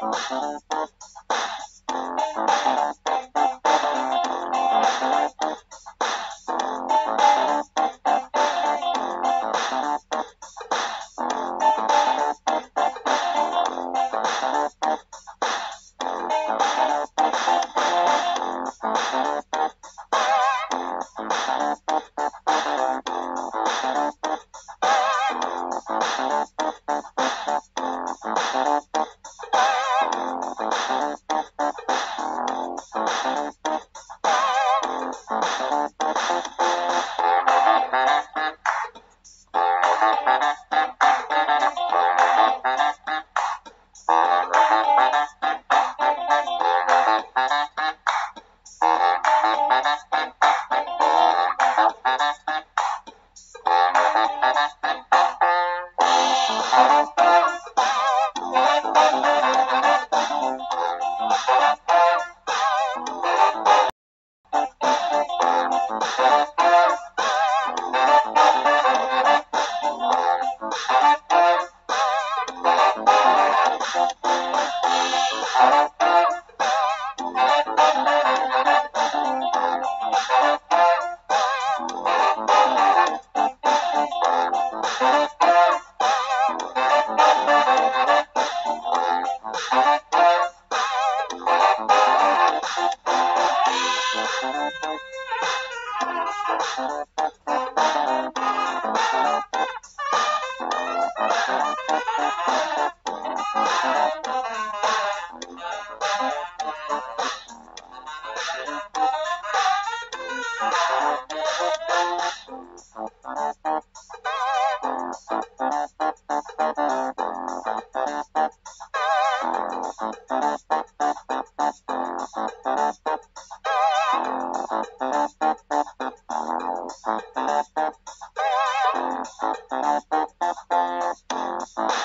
Uh,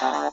uh,